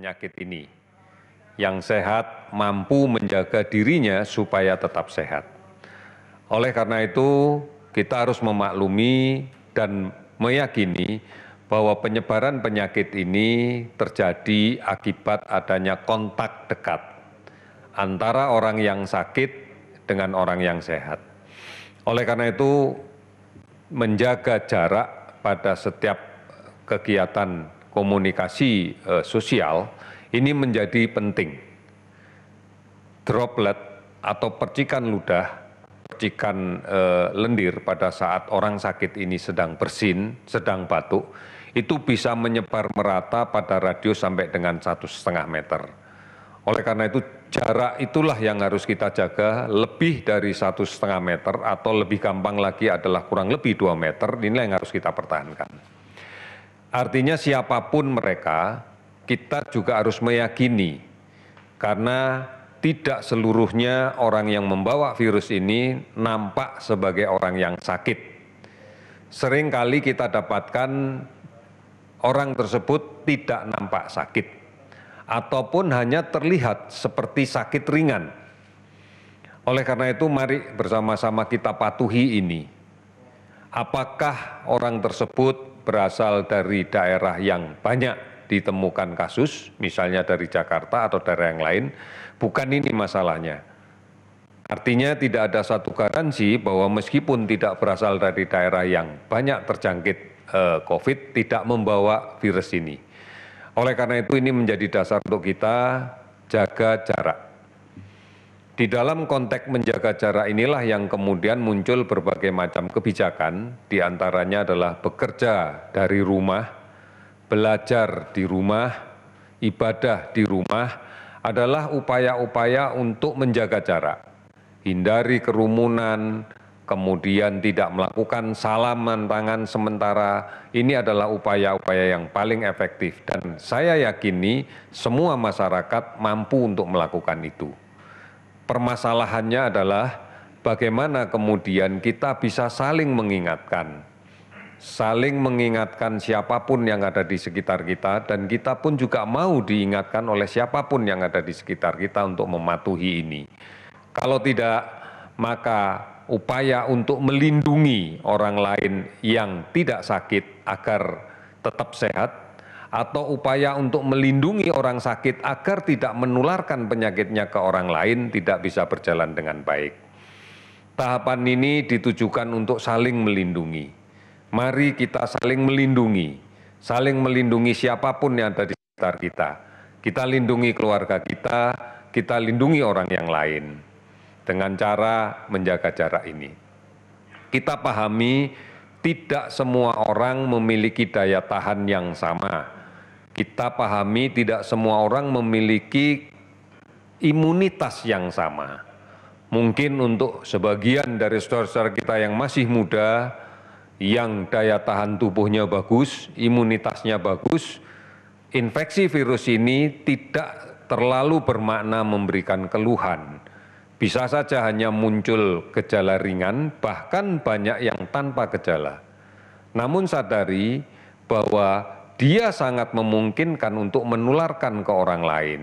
penyakit ini. Yang sehat mampu menjaga dirinya supaya tetap sehat. Oleh karena itu, kita harus memaklumi dan meyakini bahwa penyebaran penyakit ini terjadi akibat adanya kontak dekat antara orang yang sakit dengan orang yang sehat. Oleh karena itu, menjaga jarak pada setiap kegiatan komunikasi eh, sosial ini menjadi penting. Droplet atau percikan ludah percikan eh, lendir pada saat orang sakit ini sedang bersin, sedang batuk, itu bisa menyebar merata pada radius sampai dengan satu setengah meter. Oleh karena itu jarak itulah yang harus kita jaga lebih dari satu setengah meter atau lebih gampang lagi adalah kurang lebih dua meter. Inilah yang harus kita pertahankan. Artinya siapa pun mereka, kita juga harus meyakini karena tidak seluruhnya orang yang membawa virus ini nampak sebagai orang yang sakit. Seringkali kita dapatkan orang tersebut tidak nampak sakit ataupun hanya terlihat seperti sakit ringan. Oleh karena itu mari bersama-sama kita patuhi ini. Apakah orang tersebut berasal dari daerah yang banyak ditemukan kasus, misalnya dari Jakarta atau daerah yang lain, bukan ini masalahnya. Artinya tidak ada satu garansi bahwa meskipun tidak berasal dari daerah yang banyak terjangkit eh, COVID, tidak membawa virus ini. Oleh karena itu ini menjadi dasar untuk kita jaga jarak. Di dalam konteks menjaga jarak inilah yang kemudian muncul berbagai macam kebijakan, di antaranya adalah bekerja dari rumah, belajar di rumah, ibadah di rumah adalah upaya-upaya untuk menjaga jarak, hindari kerumunan, kemudian tidak melakukan salaman tangan sementara. Ini adalah upaya-upaya yang paling efektif, dan saya yakini semua masyarakat mampu untuk melakukan itu. Permasalahannya adalah bagaimana kemudian kita bisa saling mengingatkan saling mengingatkan siapa pun yang ada di sekitar kita, dan kita pun juga mau diingatkan oleh siapa pun yang ada di sekitar kita untuk mematuhi ini. Kalau tidak, maka upaya untuk melindungi orang lain yang tidak sakit agar tetap sehat, atau upaya untuk melindungi orang sakit agar tidak menularkan penyakitnya ke orang lain, tidak bisa berjalan dengan baik. Tahapan ini ditujukan untuk saling melindungi mari kita saling melindungi, saling melindungi siapa pun yang ada di sekitar kita. Kita lindungi keluarga kita, kita lindungi orang yang lain dengan cara menjaga jarak ini. Kita pahami tidak semua orang memiliki daya tahan yang sama. Kita pahami tidak semua orang memiliki imunitas yang sama. Mungkin untuk sebagian dari saudara-saudara kita yang masih muda, yang daya tahan tubuhnya bagus, imunitasnya bagus, infeksi virus ini tidak terlalu bermakna memberikan keluhan. Bisa saja hanya muncul gejala ringan, bahkan banyak yang tanpa gejala. Namun sadari bahwa dia sangat memungkinkan untuk menularkan ke orang lain.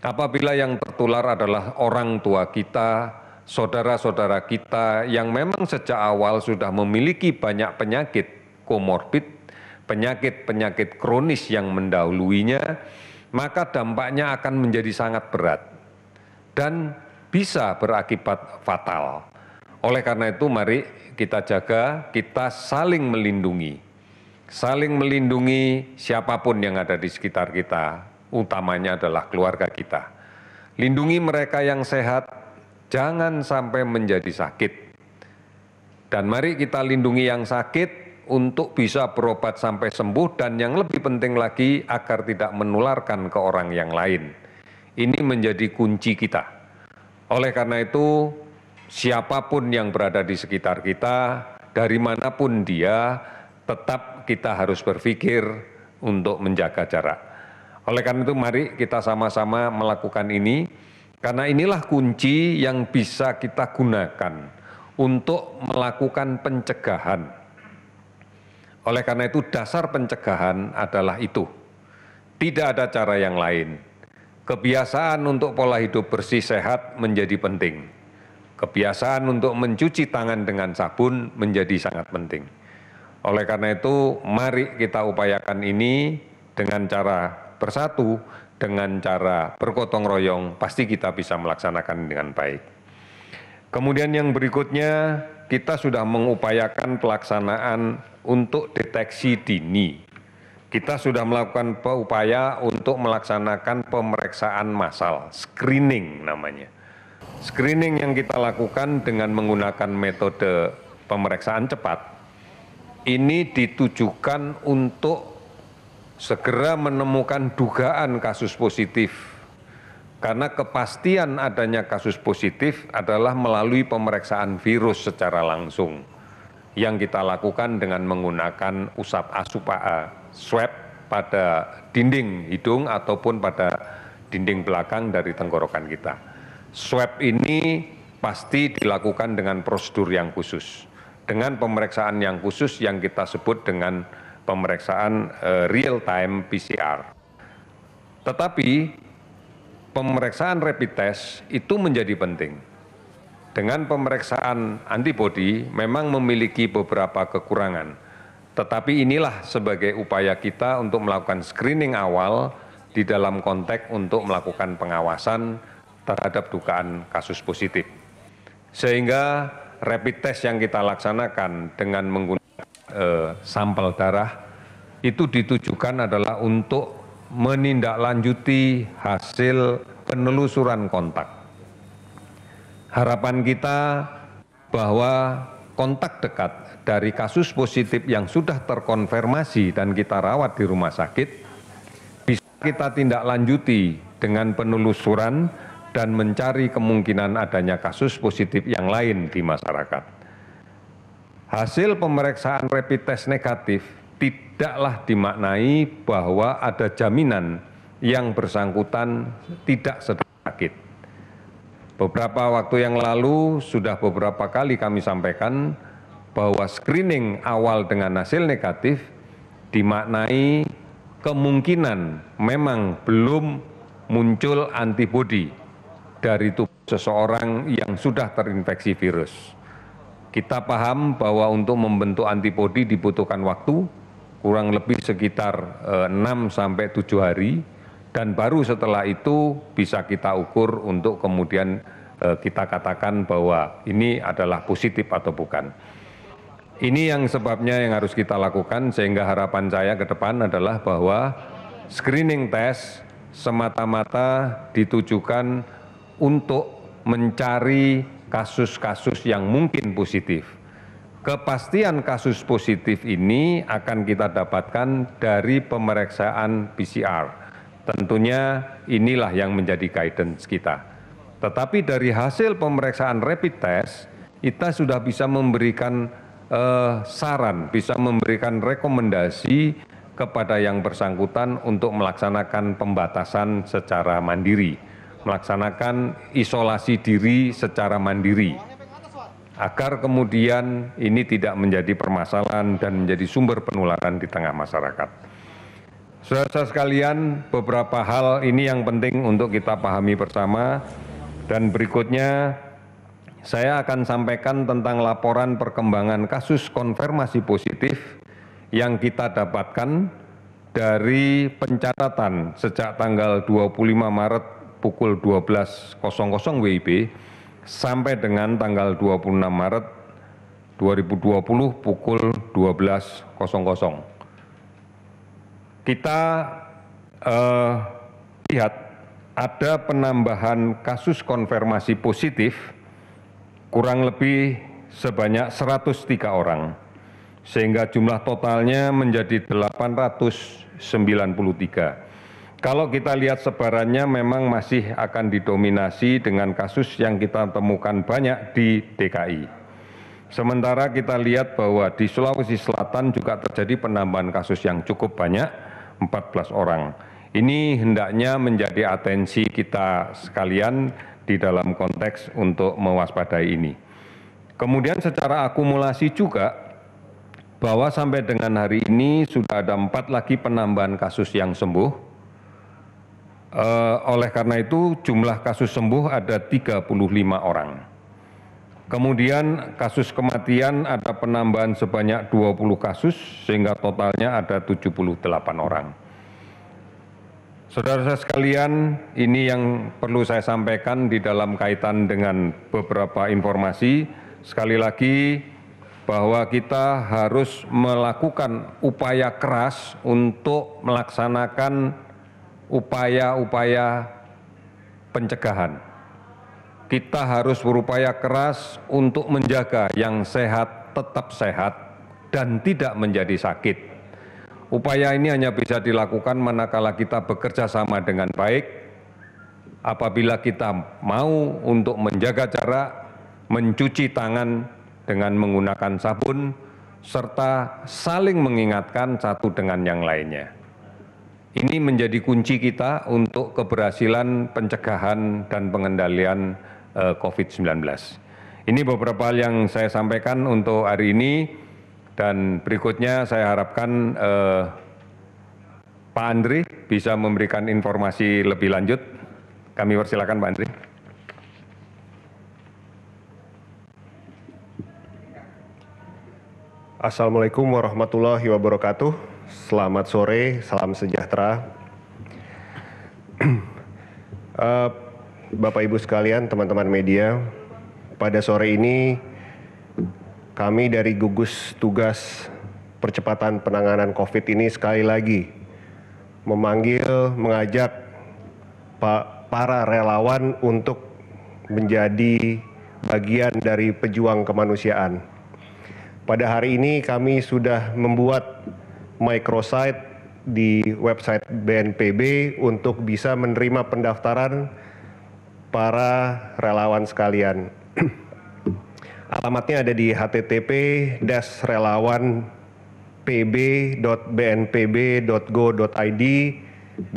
Apabila yang tertular adalah orang tua kita, saudara-saudara kita yang memang sejak awal sudah memiliki banyak penyakit komorbid, penyakit-penyakit kronis yang mendahuluinya, maka dampaknya akan menjadi sangat berat dan bisa berakibat fatal. Oleh karena itu, mari kita jaga, kita saling melindungi, saling melindungi siapa pun yang ada di sekitar kita, utamanya adalah keluarga kita. Lindungi mereka yang sehat, jangan sampai menjadi sakit. Dan mari kita lindungi yang sakit untuk bisa berobat sampai sembuh dan yang lebih penting lagi agar tidak menularkan ke orang yang lain. Ini menjadi kunci kita. Oleh karena itu, siapa pun yang berada di sekitar kita, dari mana pun dia, tetap kita harus berpikir untuk menjaga jarak. Oleh karena itu, mari kita sama-sama melakukan ini. Karena inilah kunci yang bisa kita gunakan untuk melakukan pencegahan. Oleh karena itu dasar pencegahan adalah itu. tidak ada cara yang lain. Kebiasaan untuk pola hidup bersih sehat menjadi penting. Kebiasaan untuk mencuci tangan dengan sabun menjadi sangat penting. Oleh karena itu, mari kita upayakan ini dengan cara bersatu, dengan cara bergotong royong, pasti kita bisa melaksanakan dengan baik. Kemudian yang berikutnya, kita sudah mengupayakan pelaksanaan untuk deteksi dini kita sudah melakukan upaya untuk melaksanakan pemeriksaan massal, screening namanya. Screening yang kita lakukan dengan menggunakan metode pemeriksaan cepat, ini ditujukan untuk segera menemukan dugaan kasus positif. Karena kepastian adanya kasus positif adalah melalui pemeriksaan virus secara langsung yang kita lakukan dengan menggunakan usap asupa swab pada dinding hidung ataupun pada dinding belakang dari tenggorokan kita. Swab ini pasti dilakukan dengan prosedur yang khusus, dengan pemeriksaan yang khusus yang kita sebut dengan pemeriksaan uh, real time PCR. Tetapi pemeriksaan rapid test itu menjadi penting. Dengan pemeriksaan antibodi memang memiliki beberapa kekurangan tetapi inilah sebagai upaya kita untuk melakukan screening awal di dalam konteks untuk melakukan pengawasan terhadap dugaan kasus positif. Sehingga rapid test yang kita laksanakan dengan menggunakan eh, sampel darah itu ditujukan adalah untuk menindaklanjuti hasil penelusuran kontak. Harapan kita bahwa kontak dekat dari kasus positif yang sudah terkonfirmasi dan kita rawat di rumah sakit, bisa kita tindak lanjuti dengan penelusuran dan mencari kemungkinan adanya kasus positif yang lain di masyarakat. Hasil pemeriksaan rapid test negatif tidaklah dimaknai bahwa ada jaminan yang bersangkutan tidak sedang sakit. Beberapa waktu yang lalu sudah beberapa kali kami sampaikan bahwa screening awal dengan hasil negatif dimaknai kemungkinan memang belum muncul antibodi dari tubuh seseorang yang sudah terinfeksi virus. Kita paham bahwa untuk membentuk antibodi dibutuhkan waktu kurang lebih sekitar 6 eh, sampai 7 hari dan baru setelah itu bisa kita ukur untuk kemudian eh, kita katakan bahwa ini adalah positif atau bukan. Ini yang sebabnya yang harus kita lakukan sehingga harapan saya ke depan adalah bahwa screening test semata-mata ditujukan untuk mencari kasus-kasus yang mungkin positif. Kepastian kasus positif ini akan kita dapatkan dari pemeriksaan PCR. Tentunya inilah yang menjadi guidance kita. Tetapi dari hasil pemeriksaan rapid test, kita sudah bisa memberikan eh, saran, bisa memberikan rekomendasi kepada yang bersangkutan untuk melaksanakan pembatasan secara mandiri, melaksanakan isolasi diri secara mandiri, agar kemudian ini tidak menjadi permasalahan dan menjadi sumber penularan di tengah masyarakat. Saudara-saudara sekalian, beberapa hal ini yang penting untuk kita pahami bersama dan berikutnya saya akan sampaikan tentang laporan perkembangan kasus konfirmasi positif yang kita dapatkan dari pencatatan sejak tanggal 25 Maret pukul 12.00 WIB sampai dengan tanggal 26 Maret 2020 pukul 12.00. Kita eh, lihat ada penambahan kasus konfirmasi positif kurang lebih sebanyak 103 orang, sehingga jumlah totalnya menjadi 893. Kalau kita lihat sebarannya memang masih akan didominasi dengan kasus yang kita temukan banyak di DKI. Sementara kita lihat bahwa di Sulawesi Selatan juga terjadi penambahan kasus yang cukup banyak, 14 orang. Ini hendaknya menjadi atensi kita sekalian di dalam konteks untuk mewaspadai ini. Kemudian secara akumulasi juga bahwa sampai dengan hari ini sudah ada empat lagi penambahan kasus yang sembuh oleh karena itu jumlah kasus sembuh ada 35 orang. Kemudian kasus kematian ada penambahan sebanyak 20 kasus sehingga totalnya ada 78 orang. Saudara-saudara sekalian, ini yang perlu saya sampaikan di dalam kaitan dengan beberapa informasi. Sekali lagi, bahwa kita harus melakukan upaya keras untuk melaksanakan upaya-upaya pencegahan. Kita harus berupaya keras untuk menjaga yang sehat tetap sehat dan tidak menjadi sakit. Upaya ini hanya bisa dilakukan manakala kita bekerja sama dengan baik, apabila kita mau untuk menjaga jarak, mencuci tangan dengan menggunakan sabun, serta saling mengingatkan satu dengan yang lainnya. Ini menjadi kunci kita untuk keberhasilan pencegahan dan pengendalian eh, COVID-19. Ini beberapa hal yang saya sampaikan untuk hari ini dan berikutnya saya harapkan eh, Pak Andri bisa memberikan informasi lebih lanjut. Kami persilakan Pak Andri. Assalamualaikum warahmatullahi wabarakatuh. Selamat sore, salam sejahtera. uh, Bapak Ibu sekalian, teman-teman media, pada sore ini kami dari gugus tugas percepatan penanganan COVID ini sekali lagi memanggil, mengajak para relawan untuk menjadi bagian dari pejuang kemanusiaan. Pada hari ini kami sudah membuat microsite di website BNPB untuk bisa menerima pendaftaran para relawan sekalian. Alamatnya ada di http relawan pb.bnpb.go.id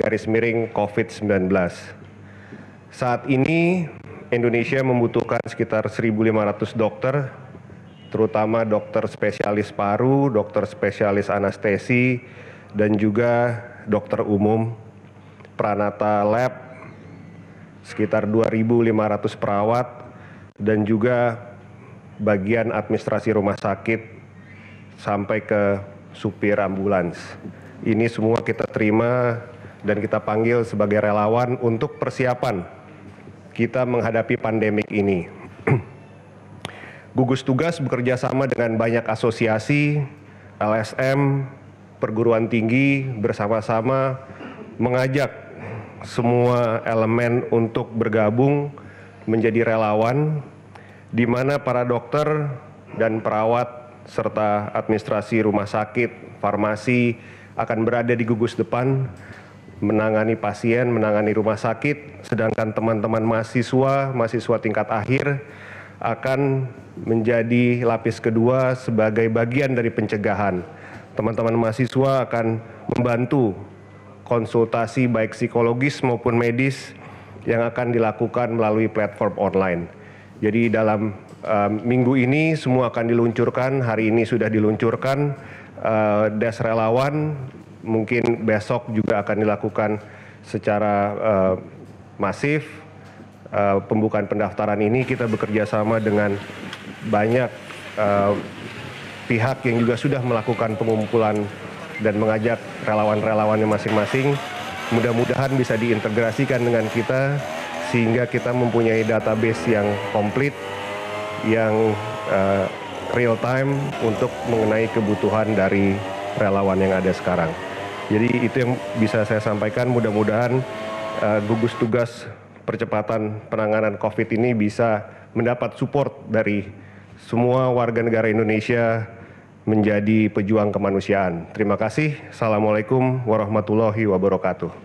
garis miring COVID-19. Saat ini Indonesia membutuhkan sekitar 1.500 dokter terutama dokter spesialis paru, dokter spesialis anestesi, dan juga dokter umum, pranata lab, sekitar 2.500 perawat, dan juga bagian administrasi rumah sakit sampai ke supir ambulans. Ini semua kita terima dan kita panggil sebagai relawan untuk persiapan kita menghadapi pandemik ini. Gugus tugas bekerja sama dengan banyak asosiasi, LSM, perguruan tinggi bersama-sama mengajak semua elemen untuk bergabung menjadi relawan di mana para dokter dan perawat serta administrasi rumah sakit, farmasi akan berada di gugus depan menangani pasien, menangani rumah sakit, sedangkan teman-teman mahasiswa, mahasiswa tingkat akhir akan menjadi lapis kedua sebagai bagian dari pencegahan. Teman-teman mahasiswa akan membantu konsultasi baik psikologis maupun medis yang akan dilakukan melalui platform online. Jadi dalam uh, minggu ini semua akan diluncurkan, hari ini sudah diluncurkan uh, des relawan, mungkin besok juga akan dilakukan secara uh, masif uh, pembukaan pendaftaran ini kita bekerja sama dengan banyak uh, pihak yang juga sudah melakukan pengumpulan dan mengajak relawan-relawannya masing-masing. Mudah-mudahan bisa diintegrasikan dengan kita sehingga kita mempunyai database yang komplit, yang uh, real time untuk mengenai kebutuhan dari relawan yang ada sekarang. Jadi itu yang bisa saya sampaikan. Mudah-mudahan uh, gugus tugas percepatan penanganan COVID ini bisa mendapat support dari semua warga negara Indonesia menjadi pejuang kemanusiaan. Terima kasih. Assalamualaikum warahmatullahi wabarakatuh.